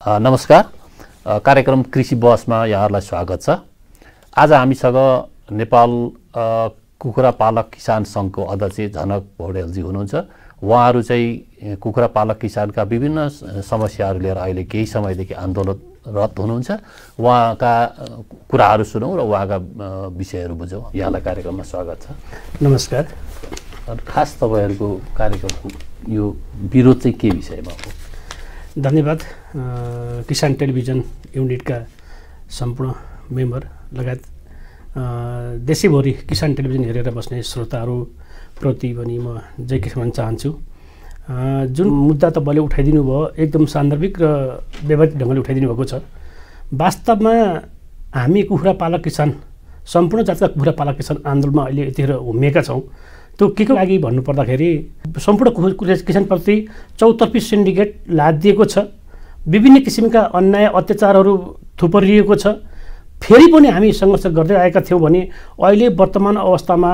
नमस्कार। कार्यक्रम कृषि बसमा यहाँहरूलाई स्वागत छ। आज हामीसँग नेपाल कुखुरा पालक किसान सङ्घको अध्यक्ष झनक पौडेलजी हुनुहुन्छ। उहाँहरू चाहिँ कुखुरा पालक किसानका विभिन्न समस्याहरू लिएर अहिले केही समयदेखि आन्दोलनरत हुनुहुन्छ। उहाँका कुराहरू सुनौँ र उहाँका विषयहरू बुझौँ। यहाँलाई कार्यक्रममा स्वागत छ। नमस्कार। खास तपाईँहरूको कार्यक्रमको यो विरोध चाहिँ के विषयमा हो? धन्यवाद। किसान टेलिभिजन युनिटका सम्पूर्ण मेम्बर लगायत देशैभरि किसान टेलिभिजन हेरेर बस्ने श्रोताहरूप्रति पनि म जय किसान चाहन्छु। जुन मुद्दा तपाईँले उठाइदिनु भयो एकदम सान्दर्भिक र व्यावहारिक ढङ्गले उठाइदिनु भएको छ। वास्तवमा हामी कुखुरा पालक किसान सम्पूर्ण जातका कुखुरा पालक किसान आन्दोलनमा अहिले यतिखेर होमिएका छौँ। त्यो के को लागि भन्नुपर्दाखेरि सम्पूर्ण कुखुरा किसानप्रति चौतर्फी सिन्डिकेट लादिएको छ। विभिन्न किसिमका अन्याय अत्याचारहरू थुपरिएको छ। फेरि पनि हामी सङ्घर्ष गर्दै आएका थियौँ भने अहिले वर्तमान अवस्थामा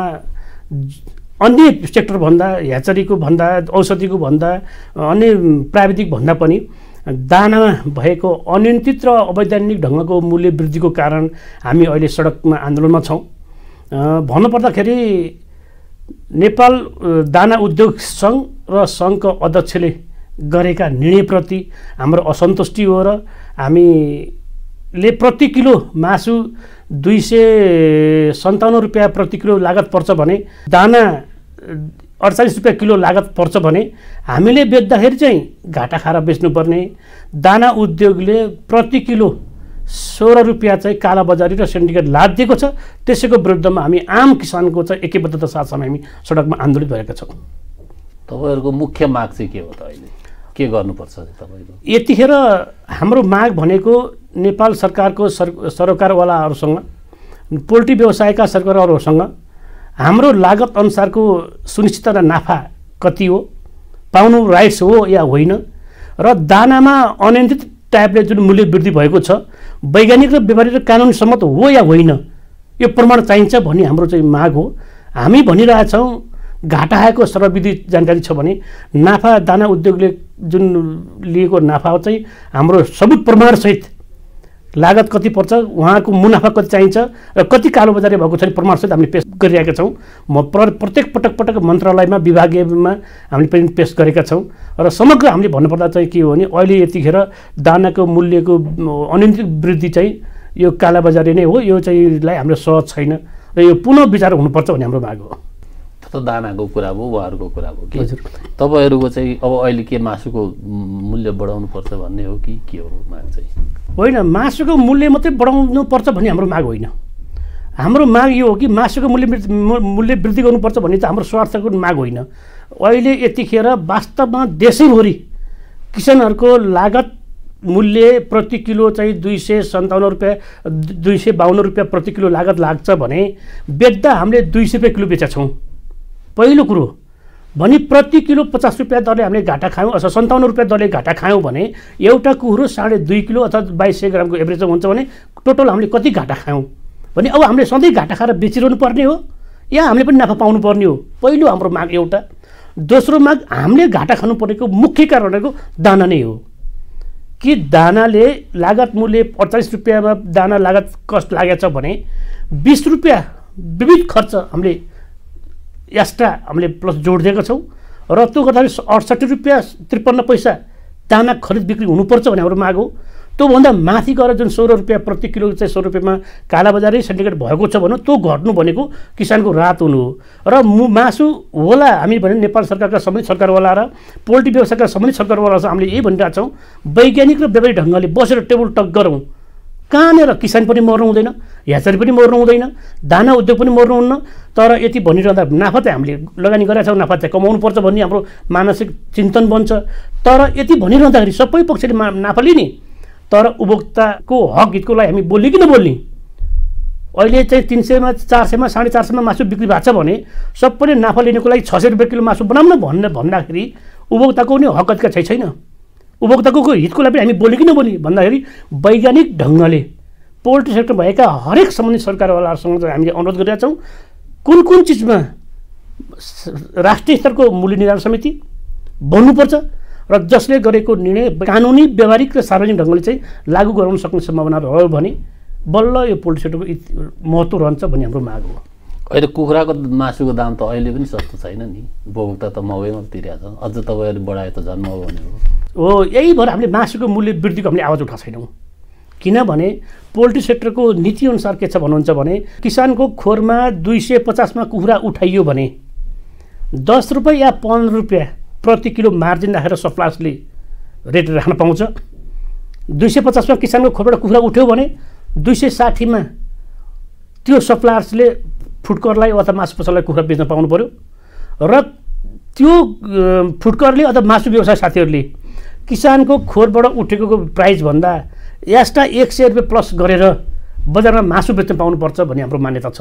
अन्य सेक्टरभन्दा ह्याचरीको भन्दा औषधिको भन्दा अन्य प्राविधिक भन्दा पनि दानामा भएको अनियन्त्रित र अवैधानिक ढङ्गको मूल्य वृद्धिको कारण हामी अहिले सडकमा आन्दोलनमा छौँ। भन्नुपर्दाखेरि नेपाल दाना उद्योग सङ्घ र सङ्घको अध्यक्षले गरेका निर्णयप्रति हाम्रो असन्तुष्टि हो र हामीले प्रति किलो मासु दुई सय सन्ताउन्न रुपियाँ प्रति किलो लागत पर्छ भने दाना अडचालिस रुपियाँ किलो लागत पर्छ भने हामीले बेच्दाखेरि चाहिँ घाटा खाएर बेच्नुपर्ने। दाना उद्योगले प्रति किलो सोह्र रुपियाँ चाहिँ कालाबजारी र सिन्डिकेट लादिएको छ। त्यसैको विरुद्धमा हामी आम किसानको चाहिँ एकबद्धता साथसँग हामी सडकमा आन्दोलित भएका छौँ। तपाईँहरूको मुख्य माग चाहिँ के हो त अहिले? के गर्नुपर्छ तपाईँको? यतिखेर हाम्रो माग भनेको नेपाल सरकारको सर सरकारवालाहरूसँग पोल्ट्री व्यवसायका सरकारहरूसँग हाम्रो लागत अनुसारको सुनिश्चित र नाफा कति हो पाउनु राइट्स हो या होइन र दानामा अनियन्त्रित टाइपले जुन मूल्य वृद्धि भएको छ वैज्ञानिक र व्यावहारिक र कानुनी सम्मत हो या होइन यो प्रमाण चाहिन्छ भन्ने हाम्रो चाहिँ माग हो। हामी भनिरहेछौँ घाटा आएको सर्वविधि जानकारी छ भने नाफा दाना उद्योगले जुन लिएको नाफा चाहिँ हाम्रो सबुत प्रमाणसहित लागत कति पर्छ उहाँको मुनाफा कति चाहिन्छ र कति कालोबजारी भएको छ प्रमाणसहित हामीले पेस गरिरहेका छौँ। म प्र प्रत्येक पटक पटक मन्त्रालयमा विभागीयमा हामीले पनि पेस गरेका छौँ र समग्र हामीले भन्नुपर्दा चाहिँ के हो भने अहिले यतिखेर दानाको मूल्यको अनियन्त्रित वृद्धि चाहिँ यो कालाबजारी नै हो यो चाहिँ लाई हाम्रो सहज छैन र यो पुनः विचार हुनुपर्छ भन्ने हाम्रो माग हो। त दानाको कुरा भयो उहाँहरूको कुरा भयो कि। तपाईँहरूको चाहिँ अब अहिले के मासुको मूल्य बढाउनु पर्छ भन्ने हो कि के हो माग चाहिँ? होइन मासुको मूल्य मात्रै बढाउनु पर्छ भन्ने हाम्रो माग होइन। हाम्रो माग यो हो कि मासुको मूल्य मूल्य वृद्धि गर्नुपर्छ भन्ने चाहिँ हाम्रो स्वार्थको माग होइन। अहिले यतिखेर वास्तवमा देशैभरि किसानहरूको लागत मूल्य प्रति किलो चाहिँ दुई सय सन्ताउन्न रुपियाँ दुई सय बाहन्न रुपियाँ प्रति किलो लागत लाग्छ भने बेच्दा हामीले दुई सय रुपियाँ किलो बेचेका छौँ। पहिलो कुरो भने प्रति किलो पचास रुपियाँ दरले हामीले घाटा खायौँ अथवा सन्ताउन्न रुपियाँ दरले घाटा खायौँ भने एउटा कुखुरो साढे दुई किलो अथवा बाइस सय ग्रामको एभरेज हुन्छ भने टोटल हामीले कति घाटा खायौँ? भने अब हामीले सधैँ घाटा खाएर बेचिरहनु पर्ने हो। या हामीले पनि नाफा पाउनु पर्ने हो। पहिलो हाम्रो माग एउटा। दोस्रो माग हामीले घाटा खानु परेको मुख्य कारण भनेको दाना नै हो। कि दानाले लागत मूल्य अडचालिस रुपियाँमा दाना लागत कस्ट लागेको छ भने बिस रुपियाँ विविध खर्च हामीले एक्स्ट्रा हामीले प्लस जोडिदिएका छौँ र त्यो गर्दाखेरि अडसट्ठी रुपियाँ त्रिपन्न पैसा दाना खरिद बिक्री हुनुपर्छ भन्ने हाम्रो माग हो। त्योभन्दा माथि गएर जुन सोह्र रुपियाँ प्रति किलो चाहिँ सोह्र रुपियाँमा कालाबजारी सिन्डिकेट भएको छ भने त्यो घट्नु भनेको किसानको राहत हुनु हो। र मु मासु होला हामी भने नेपाल सरकारका सम्बन्धित सरकारवाला र पोल्ट्री व्यवसायका सम्बन्धित सरकारवाला हामीले यही भनिरहेका छौँ वैज्ञानिक र व्यावहारिक ढङ्गले बसेर टेबल टक गरौँ कहाँनिर? किसान पनि मर्नु हुँदैन ह्याचरी पनि मर्नु हुँदैन दाना उद्योग पनि मर्नुहुन्न तर यति भनिरहँदा नाफा चाहिँ हामीले लगानी गरेका छौँ नाफा चाहिँ कमाउनु पर्छ भन्ने हाम्रो मानसिक चिन्तन बन्छ। तर यति भनिरहँदाखेरि सबै पक्षले मा नाफा लिने। तर उपभोक्ताको हक हितको लागि हामी बोल्ने कि नबोल्ने? अहिले चाहिँ तिन सयमा चार सयमा साढे चार सयमा मासु बिक्री भएको छ भने सबैले नाफा लिनुको लागि छ सय रुपियाँ किलो मासु बनाउन भन्ने भन्दाखेरि उपभोक्ताको पनि हक अधिकार छैन उपभोक्ताको हितको लागि हामी बोल्यो कि नबोल्ने भन्दाखेरि वैज्ञानिक ढङ्गले पोल्ट्री सेक्टर भएका हरेक सम्बन्धित सरकारवालाहरूसँग हामीले अनुरोध गरिरहेका छौँ कुन कुन चिजमा राष्ट्रिय स्तरको मूल्य निर्धारण समिति बन्नुपर्छ र जसले गरेको निर्णय कानुनी व्यावहारिक र सार्वजनिक ढङ्गले चाहिँ लागू गराउन सक्ने सम्भावना रह्यो भने बल्ल यो पोल्ट्री सेक्टरको महत्त्व रहन्छ भन्ने हाम्रो माग हो। अहिले कुखुराको मासुको दाम त अहिले पनि सस्तो छैन नि। उपभोक्ता त महँगैमा तिरेको छ। अझ तपाईँहरूले बढाए त झन् महँगो भनेको। हो यही भएर हामीले मासुको मूल्य वृद्धिको हामीले आवाज उठाएको छैनौँ। किनभने पोल्ट्री सेक्टरको नीतिअनुसार के छ भन्नुहुन्छ भने किसानको खोरमा दुई सय पचासमा कुखुरा उठाइयो भने दस रुपियाँ या पन्ध्र रुपियाँ प्रति किलो मार्जिन राखेर सप्लासले रेट राख्न पाउँछ। दुई सय पचासमा किसानको खोरबाट कुखुरा उठ्यो भने दुई सय साठीमा त्यो सप्लायर्सले फुडकरलाई अथवा मासु पसललाई कुखुरा बेच्न पाउनु पऱ्यो र त्यो अ, फुडकरले अथवा मासु व्यवसाय साथीहरूले किसानको खोरबाट उठेको प्राइसभन्दा एक्स्ट्रा एक सय रुपियाँ प्लस गरेर बजारमा मासु बेच्न पाउनुपर्छ भन्ने हाम्रो मान्यता छ।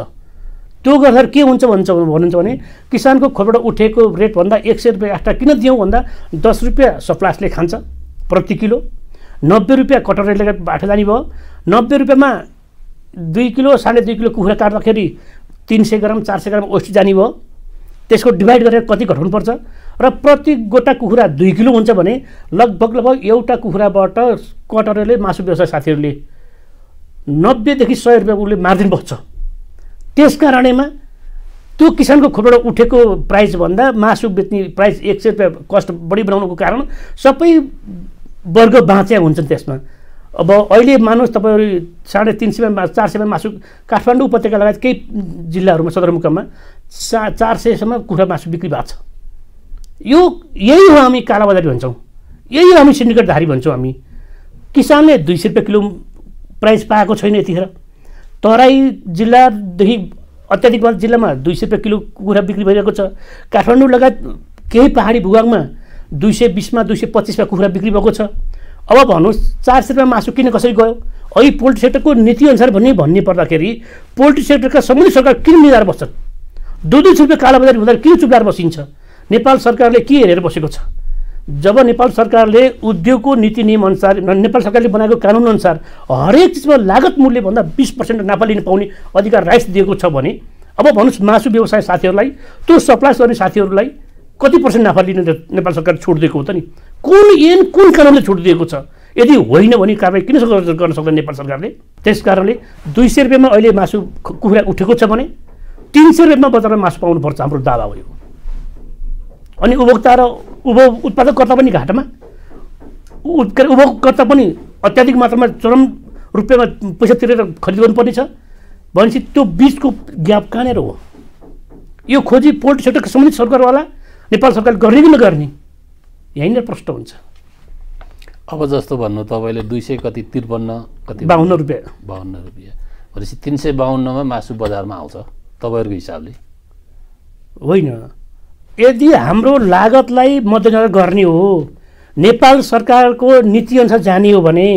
त्यो गर्दाखेरि के हुन्छ भन्छ भन्नुहुन्छ भने किसानको खोरबाट उठेको रेटभन्दा एक सय रुपियाँ एक्स्ट्रा किन दियौँ भन्दा दस रुपियाँ सप्लासले खान्छ प्रति किलो नब्बे रुपियाँ कटर रेटले बाटो जाने भयो नब्बे रुपियाँमा दुई किलो साढे दुई किलो कुखुरा काट्दाखेरि तिन सय ग्राम चार सय ग्राम ओस्टी जाने भयो। त्यसको डिभाइड गरेर कति घटाउनुपर्छ? र प्रति गोटा कुखुरा दुई किलो हुन्छ भने लगभग लगभग एउटा कुखुराबाट कटरले मासु व्यवसाय साथीहरूले नब्बेदेखि सय रुपियाँ उसले मार्जिन बस्छ त्यस कारणेमा त्यो किसानको खोरबाट उठेको प्राइसभन्दा मासु बेच्ने प्राइस एक सय रुपियाँ कस्ट बढी बनाउनुको कारण सबै वर्ग बाँच्या हुन्छन् त्यसमा। अब अहिले मानुहोस् तपाईँहरू साढे तिन सयमा चार सयमा मासु काठमाडौँ उपत्यका लगायत केही जिल्लाहरूमा सदरमुकाममा चा चार सयसम्म कुखुरा मासु बिक्री भएको छ। यो यही हो हामी कालाबजारी भन्छौँ। यही हो हामी सिन्डिकेटधारी भन्छौँ हामी। किसानले दुई सय रुपियाँ किलो प्राइस पाएको छैन यतिखेर। तराई जिल्लादेखि अत्याधिक जिल्लामा दुई सय रुपियाँ किलो कुखुरा बिक्री भइरहेको छ। काठमाडौँ लगायत केही पहाडी भूभागमा दुई सय बिसमा दुई सय पच्चिसमा कुखुरा बिक्री भएको छ। अब भन्नुहोस् चार सय रुपियाँ मासु किन कसरी गयो? अहिले पोल्ट्री सेक्टरको नीतिअनुसार भन्ने भन्ने पर्दाखेरि पोल्ट्री सेक्टरका सम्बन्धित सरकार किन मिलाएर बस्छन्? दुई दुई सय रुपियाँ कालाबजारी हुँदा किन चुप लगाएर बसिन्छ? नेपाल सरकारले के हेरेर बसेको छ? जब नेपाल सरकारले उद्योगको नीति नियम अनुसार नेपाल सरकारले बनाएको कानुन अनुसार हरेक चिजमा लागत मूल्यभन्दा बिस पर्सेन्ट नाफा लिन पाउने अधिकार राइट्स दिएको छ भने अब भन्नुहोस् मासु व्यवसाय साथीहरूलाई त्यो सप्लाई गर्ने साथीहरूलाई कति पर्सेन्ट नाफा लिने नेपाल सरकारले छुट दिएको हो त नि? कुन ऐन कुन कानुनले छुट दिएको छ? यदि होइन भने कारवाही किन गर्न सक्दैन नेपाल सरकारले? त्यस कारणले दुई सय रुपियाँमा अहिले मासु कुखुरा उठेको छ भने तिन सय रुपियाँमा बजारमा मासु पाउनुपर्छ हाम्रो दावा हो अनि उपभोक्ता र उप उत्पादककर्ता पनि घाटामा। के अरे उपभोगकर्ता पनि अत्याधिक मात्रामा चरम रुपियाँमा पैसा तिरेर खरिद गर्नुपर्ने छ भनेपछि त्यो बिचको ग्याप कहाँनिर हो? यो खोजी पोल्ट्री सेक्टरका सम्बन्धित सरकारवाला नेपाल सरकारले गर्ने कि नगर्ने? यहीँनिर प्रश्न हुन्छ। अब जस्तो भन्नु तपाईँले दुई सय कति त्रिपन्न कति बाहन्न रुपियाँ। बाहन्न रुपियाँ। भनेपछि तिन सय बाहन्नमा मासु बजारमा आउँछ। तपाईँहरूको हिसाबले? होइन। यदि हाम्रो लागतलाई मध्यनजर गर्ने हो नेपाल सरकारको नीतिअनुसार जाने हो भने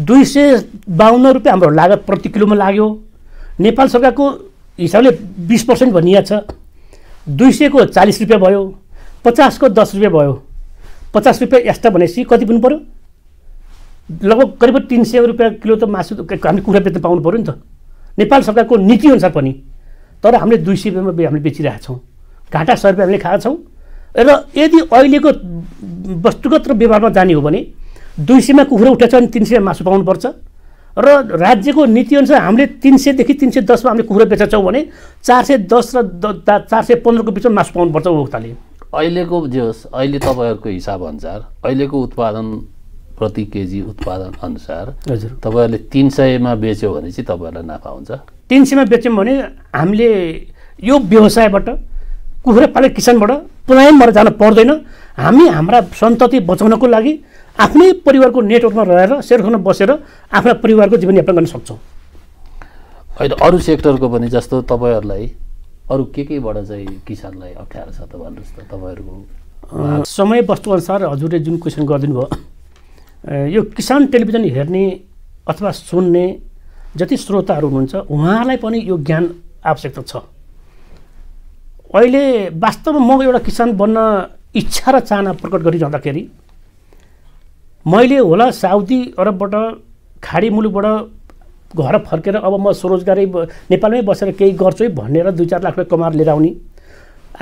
दुई सय बाहन्न रुपियाँ हाम्रो लागत प्रति किलोमा लाग्यो। नेपाल सरकारको हिसाबले बिस पर्सेन्ट भनिएको छ। दुई सयको चालिस रुपियाँ भयो पचासको दस रुपियाँ भयो। पचास रुपियाँ एक्स्ट्रा भनेपछि कति पुग्नु पऱ्यो लगभग करिब तिन सय रुपियाँ किलो त मासु हामीले कुखुरा बेच्न पाउनु पऱ्यो नि त। नेपाल सरकारको नीतिअनुसार पनि तर हामीले दुई सय रुपियाँमा हामीले बेचिरहेका छौँ घाटा सय रुपियाँ हामीले खाएका छौँ। र यदि अहिलेको वस्तुगत र व्यवहारमा जाने हो भने दुई सयमा कुखुरा उठेको छ भने तिन सयमा मासु पाउनुपर्छ र राज्यको नीतिअनुसार हामीले तिन सयदेखि तिन सय दसमा हामीले कुखुरा बेचेका छौँ भने चार सय दस र चार सय पन्ध्रको बिचमा मासु पाउनुपर्छ उपभोक्ताले। अहिलेको जे होस् अहिले तपाईँहरूको हिसाब अनुसार अहिलेको उत्पादन प्रति केजी उत्पादन अनुसार हजुर। तपाईँहरूले तिन सयमा बेच्यो भने चाहिँ तपाईँहरूलाई नाफा हुन्छ। तिन सयमा बेच्यौँ भने हामीले यो व्यवसायबाट कुखुरा पालेको किसानबाट पलायनबाट जान पर्दैन। हामी हाम्रा सन्तति बचाउनको लागि आफ्नै परिवारको नेटवर्कमा रहेर सेरखोरमा बसेर आफ्ना परिवारको जीवनयापन गर्न सक्छौँ। अहिले अरू सेक्टरको पनि जस्तो तपाईँहरूलाई अरू के केबाट चाहिँ किसानलाई अप्ठ्यारो छ त भन्नुहोस् त तपाईँहरूको समय वस्तुअनुसार हजुरले जुन क्वेसन गरिदिनु भयो यो किसान टेलिभिजन हेर्ने अथवा सुन्ने जति श्रोताहरू हुनुहुन्छ उहाँलाई पनि यो ज्ञान आवश्यकता छ। अहिले वास्तवमा म एउटा किसान बन्न इच्छा र चाहना प्रकट गरिरहँदाखेरि मैले होला साउदी अरबबाट खाडी मुलुकबाट घर फर्केर अब म स्वरोजगारी नेपालमै बसेर केही गर्छु है भनेर दुई चार लाख रुपियाँ कमाएर लिएर आउने।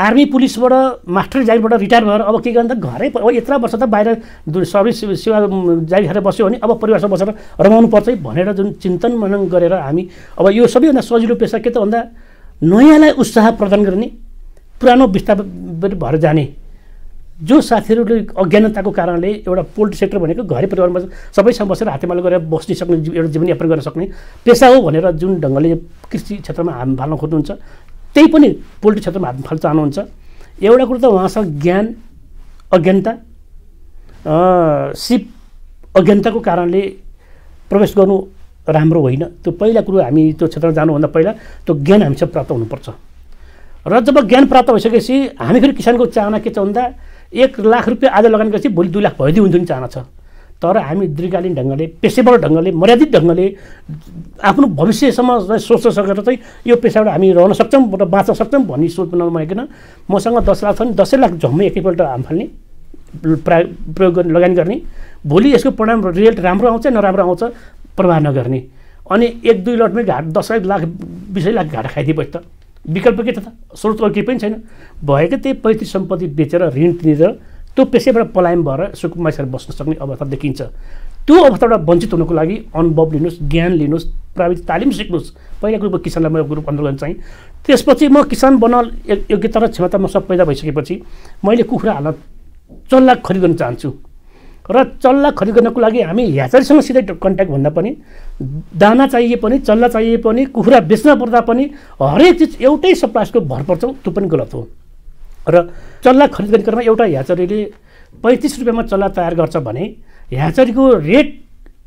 आर्मी पुलिसबाट मास्टर जागिरबाट रिटायर भएर अब के गर्नु त घरै अब यत्र वर्ष त बाहिर सर्भिस सेवा खाएर बस्यो भने अब परिवारसँग बसेर रमाउनु पर्छ है भनेर जुन चिन्तन मनन गरेर हामी अब यो सबैभन्दा सजिलो पेसा के त भन्दा नयाँलाई उत्साह प्रदान गर्ने पुरानो विस्तार भएर जाने। जो साथीहरूले अज्ञानताको कारणले एउटा पोल्ट्री सेक्टर भनेको घरै परिवारमा सबैसँग बसेर हातेमालो गरेर बस्न सक्ने एउटा जीवनयापन गर्न सक्ने पेसा हो भनेर जुन ढङ्गले कृषि क्षेत्रमा हात फाल्न खोज्नुहुन्छ त्यही पनि पोल्ट्री क्षेत्रमा हात फाल्न चाहनुहुन्छ। एउटा कुरो त उहाँसँग ज्ञान अज्ञानता सिप अज्ञानताको कारणले प्रवेश गर्नु राम्रो होइन। त्यो पहिला कुरो हामी त्यो क्षेत्रमा जानुभन्दा पहिला त्यो ज्ञान हामीसँग प्राप्त हुनुपर्छ। र जब ज्ञान प्राप्त भइसकेपछि हामी फेरि किसानको चाहना के छ भन्दा एक लाख रुपियाँ आज लगानी गरेपछि भोलि दुई लाख भइदियो हुन्थ्यो नि चाहना छ। तर हामी दीर्घकालीन ढङ्गले पेसेवर ढङ्गले मर्यादित ढङ्गले आफ्नो भविष्यसम्म सोच्न सकेर चाहिँ यो पेसाबाट हामी रहन सक्छौँ र बाँच्न सक्छौँ भन्ने सोच नभइकन मसँग दस लाख छ भने दसै लाख झम्मै एकैपल्ट हाम फाल्ने प्रा प्रयोग गर्ने लगानी गर्ने। भोलि यसको परिणाम रिजल्ट राम्रो आउँछ नराम्रो आउँछ प्रवाह नगर्ने। अनि एक दुई लटमै घाट दसै लाख बिसै लाख घाटा खाइदिएपछि त। विकल्प के त त स्रोत केही पनि छैन। भएको त्यही पैतृक सम्पत्ति बेचेर ऋण तिरेर त्यो पेसेबाट पलायन भएर सुकुमा सर बस्न सक्ने अवस्था देखिन्छ। त्यो अवस्थाबाट वञ्चित हुनुको लागि अनुभव लिनुहोस् ज्ञान लिनुहोस् प्राविधिक तालिम सिक्नुहोस्। पहिला कुरो किसानलाई म ग्रुप अन्तर्गत चाहिँ त्यसपछि म किसान बन्न योग्यता र क्षमता मसँग पैदा भइसकेपछि मैले कुखुरा हाल्न चल्ला खरिद गर्न चाहन्छु। र चल्ला खरिद गर्नको लागि हामी ह्याचरीसँग सिधै कन्ट्याक्ट भन्दा पनि दाना चाहिए पनि चल्ला चाहिए पनि कुखुरा बेच्न पर्दा पनि हरेक चिज एउटै सप्लाइसको भर पर्छ त्यो पनि गलत हो। र चल्ला खरिद गर्ने क्रममा एउटा ह्याचरीले पैँतिस रुपियाँमा चल्ला तयार गर्छ भने ह्याचरीको रेट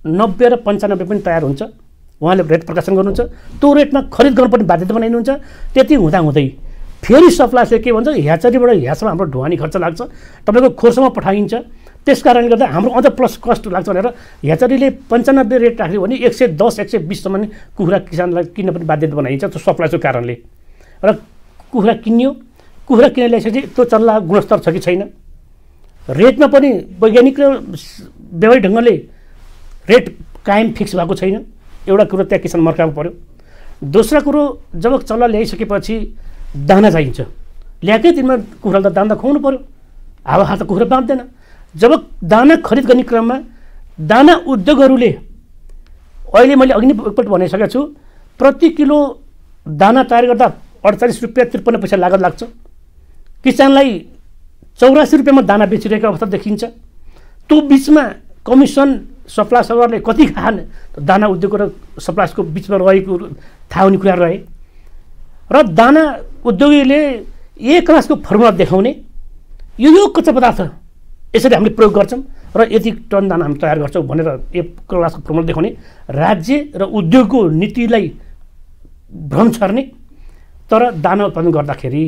नब्बे र पन्चानब्बे पनि तयार हुन्छ। उहाँले रेट प्रकाशन गर्नुहुन्छ। त्यो रेटमा खरिद गर्नुपर्ने बाध्यता बनाइनुहुन्छ त्यति हुँदाहुँदै फेरि सप्लाईले के भन्छ ह्याचरीबाट ह्याचमा हाम्रो ढुवानी खर्च लाग्छ। तपाईँको खोरसम्म पठाइन्छ। त्यस कारणले गर्दा हाम्रो अझ प्लस कस्ट लाग्छ भनेर ह्याचरीले पन्चानब्बे रेट राख्यो भने एक सय दस एक सय बिससम्म कुखुरा किसानलाई किन्न पनि बाध्यता बनाइन्छ त्यो सप्लाईको कारणले। र कुखुरा किन्यो। कुखुरा किनेर ल्याइसकेपछि त्यो चल्ला गुणस्तर छ कि छैन? रेटमा पनि वैज्ञानिक र व्यवहारिक ढङ्गले रेट कायम फिक्स भएको छैन। एउटा कुरो त्यहाँ किसान मर्कामा पऱ्यो दोस्रो कुरो जब चल्ला ल्याइसकेपछि दाना चाहिन्छ। ल्याएकै दिनमा कुखुरालाई त दाना त खुवाउनु पऱ्यो हावा हात कुखुरा बाँच्दैन जब दाना खरिद गर्ने क्रममा दाना उद्योगहरूले अहिले मैले अघि नै एकपल्ट भनिसकेको छु प्रति किलो दाना तयार गर्दा अडचालिस रुपियाँ त्रिपन्न पैसा लागत लाग्छ। किसानलाई चौरासी रुपियाँमा दाना बेचिरहेको अवस्था देखिन्छ। त्यो बिचमा कमिसन सप्लाई सर्भरले कति खाने दाना उद्योगको र सप्लाईको बिचमा रहेको थाहा हुने कुरा रहे। र दाना उद्योगीले एक क्लासको फर्मुला देखाउने। यो यो कच्चा पदार्थ यसरी हामीले प्रयोग गर्छौँ र यति टन दाना हामी तयार गर्छौँ भनेर एक क्लासको फर्मुला देखाउने राज्य र उद्योगको नीतिलाई भ्रम छर्ने तर दाना उत्पादन गर्दाखेरि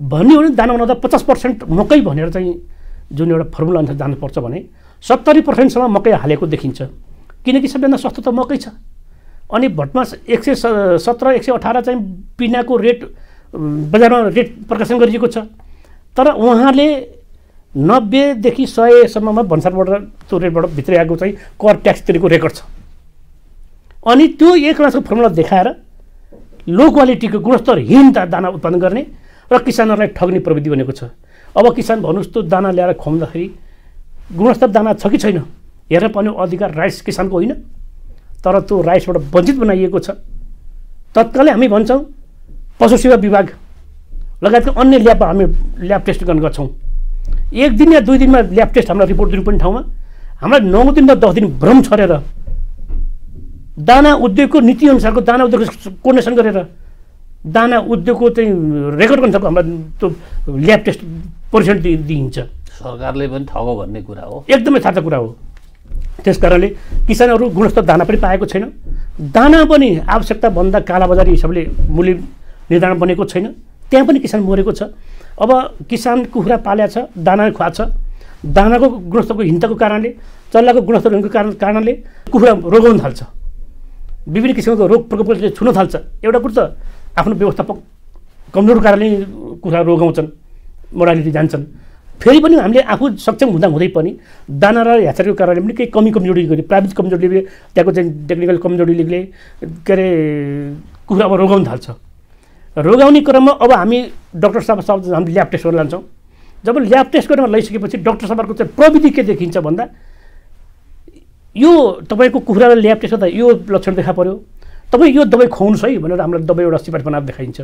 भन्यो भने दाना बनाउँदा पचास पर्सेन्ट मकै भनेर चाहिँ जुन एउटा फर्मुला अनुसार जानुपर्छ भने सत्तरी पर्सेन्टसम्म मकै हालेको देखिन्छ। किनकि सबैभन्दा सस्तो त मकै छ। अनि भटमास एक सय सत्र एक सय अठार चाहिँ पिनाको रेट बजारमा रेट प्रकाशन गरिएको छ। तर उहाँले नब्बेदेखि सयसम्ममा भन्सारबाट त्यो रेटबाट भित्र आएको चाहिँ कर ट्याक्स तिरेको रेकर्ड छ। अनि त्यो एक लाखको फर्मुला देखाएर लो क्वालिटीको गुणस्तरहीन दा- दाना उत्पादन गर्ने र किसानहरूलाई ठग्ने प्रविधि बनेको छ। अब किसान भन्नुहोस् त्यो दाना ल्याएर खुवाउँदाखेरि गुणस्तर दाना छ कि छैन? हेरेर पाउने अधिकार राइस किसानको होइन। तर त्यो राइसबाट वञ्चित बनाइएको छ। तत्कालै हामी भन्छौँ पशु सेवा विभाग लगायतका अन्य ल्याब हामी ल्याब टेस्ट गर्ने गर्छौँ। एक दिन या दुई दिनमा ल्याब टेस्ट हामीलाई रिपोर्ट दिनुपर्ने ठाउँमा। हामीलाई नौ दिन वा दस दिन भ्रम छरेर दाना उद्योगको नीतिअनुसारको दाना उद्योग कोर्डिनेसन गरेर दाना उद्योगको चाहिँ रेकर्ड गर्न सक्छ हामीलाई त्यो ल्याब टेस्ट पर्सेन्ट दिइन्छ। सरकारले पनि ठगो भन्ने कुरा हो। एकदमै थाहा कुरा हो। त्यस कारणले किसानहरू गुणस्तर दाना पनि पाएको छैन। दाना पनि आवश्यकताभन्दा कालाबजारी हिसाबले मूल्य निर्धारण बनेको छैन। त्यहाँ पनि किसान मरेको छ। अब किसान कुखुरा पाल्या छ दाना खुवा छ। दानाको गुणस्तरको हिंताको कारणले चल्लाको गुणस्तर हुनुको कारण कारणले कुखुरा रोगाउन थाल्छ। विभिन्न किसिमको रोग प्रकोपले छुन थाल्छ। एउटा कुरो त आफ्नो व्यवस्थापक कमजोर कारणले कुखुरा रोगाउँछन् मोडालिटी जान्छन्। फेरि पनि हामीले आफू सक्षम हुँदा हुँदै पनि दाना र ह्याचरीको कारणले पनि केही कमी कमजोरी गरी प्राविधिक कमजोरीले त्यहाँको चाहिँ टेक्निकल कमजोरीले के अरे कुखुरा अब रोगाउन थाल्छ। रोगाउने क्रममा अब हामी डक्टर साहब हामी ल्याब टेस्ट गरेर लान्छौँ। जब ल्याब टेस्ट गरेर लैसकेपछि डक्टर साहबहरूको चाहिँ प्रविधि के देखिन्छ भन्दा यो तपाईँको कुखुरालाई ल्याब टेस्ट गर्दा यो लक्षण देखा पऱ्यो तपाईँ यो दबाई खुवाउनुहोस् है भनेर हामीलाई दबाई एउटा सिफारिस बनाएर देखाइन्छ।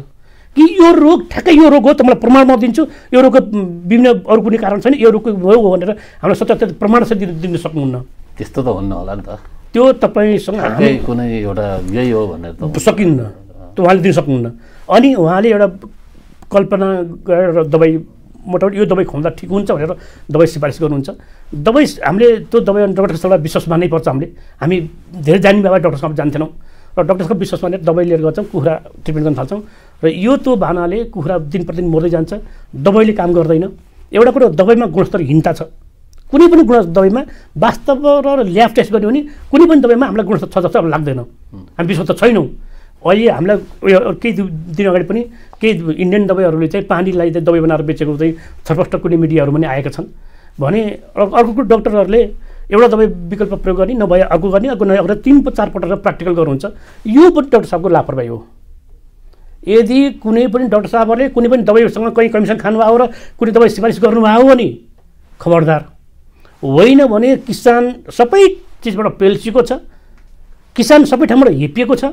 कि यो रोग ठ्याक्कै यो रोग हो त मलाई प्रमाण म दिन्छु यो रोगको विभिन्न अरू कुनै कारण छैन यो रोगको रोग हो भनेर हामीलाई सत्य प्रमाण चाहिँ दिन दिन सक्नुहुन्न। त्यस्तो त हुन्न होला नि त। त्यो तपाईँसँग कुनै एउटा यही हो भनेर सकिन्न। उहाँले दिन सक्नुहुन्न। अनि उहाँले एउटा कल्पना गरेर दबाई मोटामोटी यो दबाई खुवाउँदा ठिक हुन्छ भनेर दबाई सिफारिस गर्नुहुन्छ। दबाई हामीले त्यो दबाई डक्टर साहबलाई विश्वास मान्नै पर्छ हामीले। हामी धेरै जाने भए डक्टर साहब जान्थेनौँ। र डक्टर साहब विश्वास मानेर दबाई लिएर गर्छौँ कुखुरा ट्रिटमेन्ट गर्न थाल्छौँ। र यो त्यो भावनाले कुखुरा दिन प्रतिदिन मर्दै जान्छ दबाईले काम गर्दैन। एउटा कुरो दबाईमा गुणस्तरहीनता छ। कुनै पनि गुण दबाईमा वास्तव र ल्याब टेस्ट गर्यो भने कुनै पनि दबाईमा हामीलाई गुणस्तर छ जस्तो लाग्दैन। हामी विश्वास त छैनौँ। अहिले हामीलाई उयो केही दिन अगाडि पनि केही इन्डियन दबाईहरूले चाहिँ पानीलाई चाहिँ दबाई बनाएर बेचेको चाहिँ छटपष्ट कुनै मिडियाहरू पनि आएका छन्। भने अर्को कुरो डक्टरहरूले एउटा दबाई विकल्प प्रयोग गर्ने नभए अर्को गर्ने अर्को नभए अर्को तिन चार पटक प्र्याक्टिकल गर्नुहुन्छ। यो पनि डक्टर साहबको लापरवाही हो। यदि कुनै पनि डक्टर साहबहरूले कुनै पनि दबाईसँग कहीँ कमिसन खानुभयो र कुनै दबाई सिफारिस गर्नुभयो भने खबरदार। होइन भने किसान सबै चिजबाट पेल्सिएको छ किसान सबै ठाउँबाट हिपिएको छ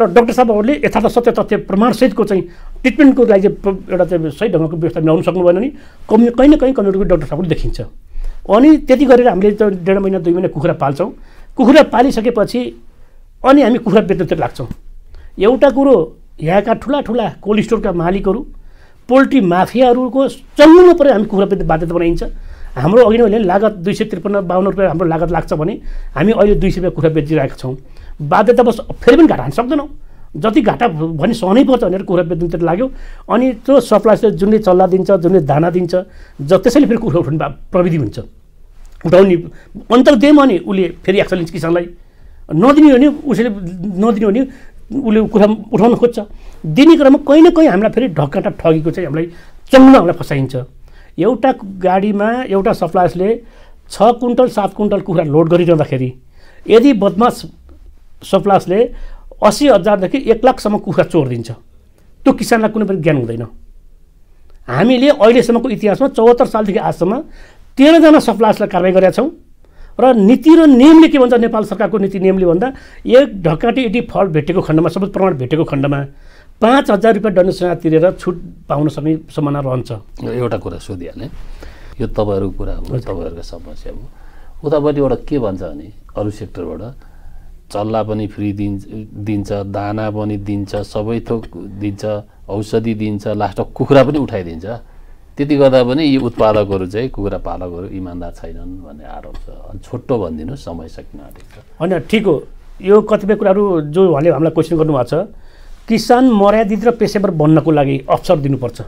र डक्टर साहबहरूले यथार्थ सत्य तथ्य प्रमाणसहितको चाहिँ ट्रिटमेन्टको लागि चाहिँ एउटा चाहिँ सही ढङ्गको व्यवस्था मिलाउनु सक्नु भएन भने कमी कहीँ न कहीँ कम्युनिटीको डक्टर साहबले देखिन्छ। अनि त्यति गरेर हामीले त डेढ महिना दुई महिना कुखुरा पाल्छौँ। कुखुरा पालिसकेपछि अनि हामी कुखुरा बेच्नतिर लाग्छौँ। एउटा कुरो यहाँका ठुला ठुला कोल्ड स्टोरका मालिकहरू पोल्ट्री माफियाहरूको चङ्गुमा पऱ्यो हामी कुखुरा बेच्ने बाध्यता बनाइन्छ। हाम्रो अघि नै लागत दुई सय त्रिपन्न बाहन्न रुपियाँ हाम्रो लागत लाग्छ भने हामी अहिले दुई सय रुपियाँ कुखुरा बेचिरहेका छौँ। बाध्यतावश फेरि पनि घाटा हान्न सक्दैनौँ। जति घाटा भने सहनै पर्छ भनेर कुखुरा बेच्नुतिर लाग्यो। अनि त्यो सप्लाईले जुनले चल्ला दिन्छ जुनले दाना दिन्छ ज त्यसैले फेरि कुखुरा उठाउने प्रविधि हुन्छ। उठाउने अन्तर दिएमा अनि उसले फेरि एक्सन लिन्छ किसानलाई। नदिने हो भने उसले नदिने हो भने उसले कुरा उठाउन खोज्छ। दिने क्रममा कहीँ न कहीँ हामीलाई फेरि ढक्काटा ठगेको चाहिँ हामीलाई चङ्गमा हामीलाई फसाइन्छ। एउटा गाडीमा एउटा सप्लायर्सले छ कुन्टल सात कुन्टल कुखुरा लोड गरिरहँदाखेरि यदि बदमास सप्लायर्सले असी हजारदेखि एक लाखसम्म कुखुरा चोर दिन्छ त्यो किसानलाई कुनै पनि ज्ञान हुँदैन। हामीले अहिलेसम्मको इतिहासमा चौहत्तर सालदेखि आजसम्म तेह्रजना सप्लायर्सलाई कारवाही गरेका छौँ र नीति र नियमले के भन्छ नेपाल सरकारको नीति नियमले भन्दा एक ढकाटी यदि फल भेटेको खण्डमा सबुत प्रमाण भेटेको खण्डमा पाँच हजार रुपियाँ डन्डेसना तिरेर छुट पाउन सक्ने सम्भावना रहन्छ। एउटा कुरा सोधिहालेँ। यो तपाईँहरूको कुरा हो तपाईँहरूको समस्या हो। उतापट्टिबाट के भन्छ भने अरू सेक्टरबाट चल्ला पनि फ्री दिन्छ दिन्छ दाना पनि दिन्छ सबै थोक दिन्छ औषधि दिन्छ लास्टमा कुखुरा पनि उठाइदिन्छ। त्यति गर्दा पनि यी उत्पादकहरू चाहिँ कुखुरा पालकहरू इमान्दार छैनन् भन्ने आरोप छ। अनि छोटो भनिदिनु समय सकिन आँटेको छ। होइन ठिक हो। यो कतिपय कुराहरू जो उहाँले हामीलाई क्वेसन गर्नुभएको छ किसान मर्यादित र पेसेवर बन्नको लागि अवसर दिनुपर्छ।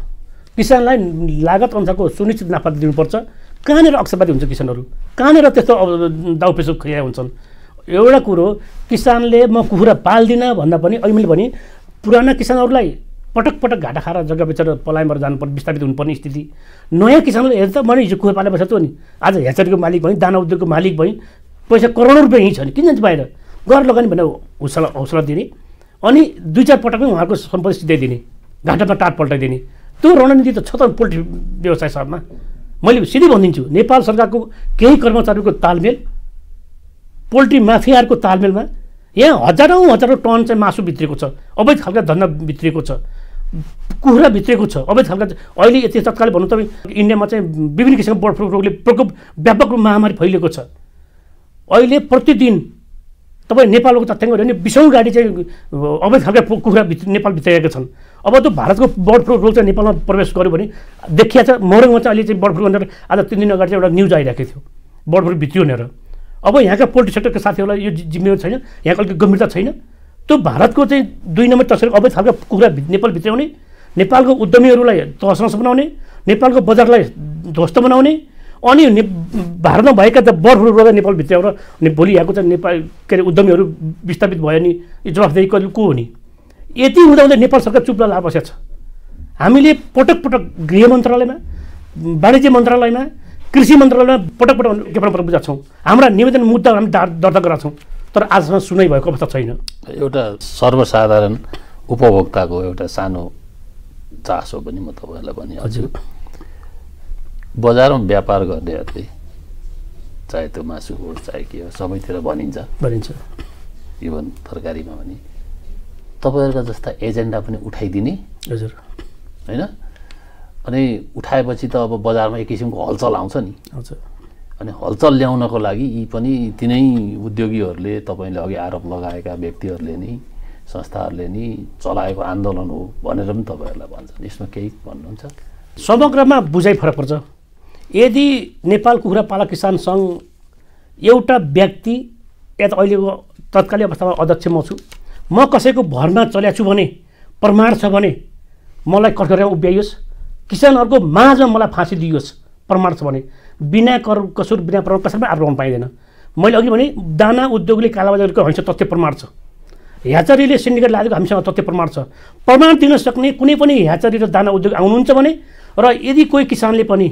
किसानलाई लागत अनुसारको सुनिश्चित नाफा दिनुपर्छ। कहाँनिर अक्षरवादी हुन्छ किसानहरू? कहाँनिर त्यस्तो अब दाउपेसो खिया हुन्छन्? एउटा कुरो किसानले म कुखुरा पाल्दिनँ भन्दा पनि अहिले मैले भने पुराना किसानहरूलाई पटक पटक घाटा खाएर जग्गा बेचेर पलायमबाट जानुपर्ने विस्थापित हुनुपर्ने स्थिति। नयाँ किसानले हेर्दा मैले हिजो कुखुरा पाले बसेको नि आज हेचरीको मालिक भएँ दाना उद्योगको मालिक भएँ पैसा करोडौँ रुपियाँ यहीँ छ नि किन जान्छ बाहिर? घर लगाउने भनेर हौसला हौसला दिने। अनि दुई चार पटकमै उहाँको सम्पत्ति सिधाइदिने घाटामा टाट पल्टाइदिने। त्यो रणनीति त छ त पोल्ट्री व्यवसाय सबमा मैले सिधै भनिदिन्छु नेपाल सरकारको केही कर्मचारीको तालमेल पोल्ट्री माफियाहरूको तालमेलमा यहाँ हजारौँ हजारौँ टन चाहिँ मासु भित्रिएको छ। अवैध खालका धन्दा भित्रिएको छ। कुखुरा भित्रिएको छ। अवैध खालका अहिले यति तत्कालै भन्नु तपाईँ इन्डियामा चाहिँ विभिन्न किसिमको बर्ड फ्लू रोगले प्रकोप व्यापक रूपमा महामारी फैलिएको छ। अहिले प्रतिदिन तपाईँ नेपालको तथ्याङ्क हेऱ्यो भने बिसौँ गाडी चाहिँ अवैध खालका कुखुरा भित्र नेपाल भित्राएका छन्। अब त्यो भारतको बर्ड फ्लू रोग चाहिँ नेपालमा प्रवेश गर्यो भने देखिया छ मोरङमा चाहिँ अहिले चाहिँ बर्ड फ्लू भनेर आज तिन दिन अगाडि चाहिँ एउटा न्युज आइरहेको थियो। बर्ड फ्लू भित्रियो भनेर। अब यहाँका पोल्ट्री सेक्टरका साथीहरूलाई यो जिम्मेवारी छैन यहाँको अलिकति गम्भीरता छैन। त्यो भारतको चाहिँ दुई नम्बर तस्विर अवैध खालका कुखुरा नेपाल भित्राउने नेपालको उद्यमीहरूलाई तहसनस बनाउने नेपालको बजारलाई ध्वस्त बनाउने अनि ने भारतमा भएका त फ्लू रोग नेपाल भित्राएर अनि भोलि यहाँको चाहिँ नेपाल के अरे उद्यमीहरू विस्थापित भयो नि यो जवाफदेही को हो नि? यति हुँदा हुँदै नेपाल सरकार चुप बसेको छ। हामीले पटक पटक गृह मन्त्रालयमा वाणिज्य मन्त्रालयमा कृषि मन्त्रालयमा पटक पटक ज्ञापन पत्र बुझाएको छौँ। हाम्रा निवेदन मुद्दा हामी दर्ता गरेका छौँ तर आजसम्म सुनाइ भएको अवस्था छैन। एउटा सर्वसाधारण उपभोक्ताको एउटा सानो चासो पनि म तपाईँहरूलाई भनिहाल्छु। हजुर। बजारमा व्यापार गर्नेहरूले चाहे त्यो मासु होस् चाहे के होस् सबैतिर भनिन्छ। भनिन्छ। इभन तरकारीमा पनि। तपाईँहरूका जस्ता एजेन्डा पनि उठाइदिने। हजुर। होइन? अनि उठाएपछि त अब बजारमा एक किसिमको हलचल आउँछ नि। हजुर अनि हलचल ल्याउनको लागि यी पनि तिनै उद्योगीहरूले तपाईँले अघि आरोप लगाएका व्यक्तिहरूले नै संस्थाहरूले नि चलाएको आन्दोलन हो भनेर पनि तपाईँहरूलाई भन्छन्। यसमा केही भन्नुहुन्छ? समग्रमा बुझाइ फरक पर्छ। यदि नेपाल कुखुरा पालक किसान सङ्घ एउटा व्यक्ति या त अहिलेको तत्कालीन अवस्थामा अध्यक्ष म छु म कसैको भरमा चलेको छु भने प्रमाण छ भने मलाई कठघरेमा उभ्याइयोस्। किसानहरूको माझमा मलाई फाँसी दिइयोस् प्रमाण छ भने। बिना कर कसुर बिना प्रमाण कसैले पनि आरोप पाइँदैन। मैले अघि भने दाना उद्योगले कालाबजारीको हैछ तथ्य प्रमाण छ। ह्याचरीले सिन्डिकेट लागेको हामीसँग तथ्य प्रमाण छ। प्रमाण दिन सक्ने कुनै पनि ह्याचरी र दाना उद्योग आउनुहुन्छ भने र यदि कोही किसानले पनि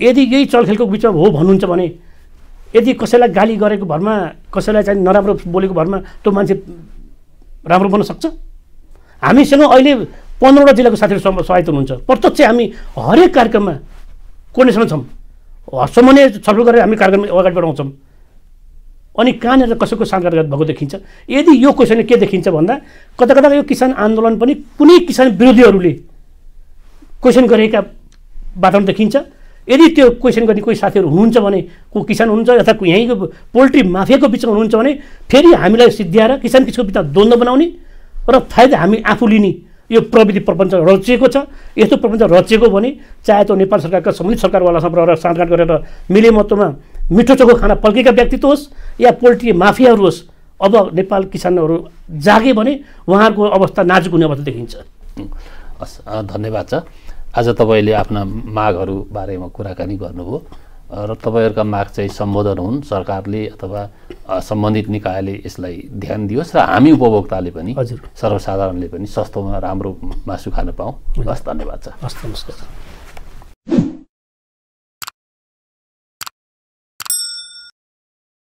यदि यही चलखेलको बिचमा हो भन्नुहुन्छ भने यदि कसैलाई गाली गरेको भरमा कसैलाई चाहिँ नराम्रो बोलेको भरमा त्यो मान्छे राम्रो बन्न सक्छ? हामीसँग अहिले पन्ध्रवटा जिल्लाको साथीहरू सहायता हुनुहुन्छ। प्रत्यक्ष हामी हरेक कार्यक्रममा कोर्डिनेसन छौँ। समन्वय छलफल गरेर हामी कार्यक्रम अगाडि बढाउँछौँ। अनि कहाँनिर कसैको साङ्गत भएको देखिन्छ? यदि यो क्वेसन के देखिन्छ भन्दा कता कता यो किसान आन्दोलन पनि कुनै किसान विरोधीहरूले क्वेसन गरेका वातावरण देखिन्छ। यदि त्यो क्वेसन गर्ने कोही साथीहरू हुनुहुन्छ भने को किसान हुनुहुन्छ अथवा यहीँको पोल्ट्री माफियाको बिचमा हुनुहुन्छ भने फेरि हामीलाई सिद्ध्याएर किसान किसानको बिचमा द्वन्द्व बनाउने र फाइदा हामी आफू लिने यो प्रविधि प्रपञ्च रचिएको छ। यस्तो प्रपञ्च रचिएको भने चाहे त्यो नेपाल सरकारका सम्बन्धित सरकारवालासँग रहेर साँठगाँठ गरेर मिले महत्त्वमा मिठो चोखो खाना पल्केका व्यक्तित्व होस् या पोल्ट्री माफियाहरू होस् अब नेपाल किसानहरू जागे भने उहाँहरूको अवस्था नाजुक हुने अवस्था देखिन्छ। हस् धन्यवाद छ। आज तपाईँले आफ्ना मागहरू बारेमा कुराकानी गर्नुभयो। र तपाईँहरूका माग चाहिँ सम्बोधन हुन् सरकारले अथवा सम्बन्धित निकायले यसलाई ध्यान दियोस् र हामी उपभोक्ताले पनि हजुर। सर्वसाधारणले पनि सस्तोमा राम्रो मासु खान पाऊँ। हस् धन्यवाद छ हस् नमस्कार।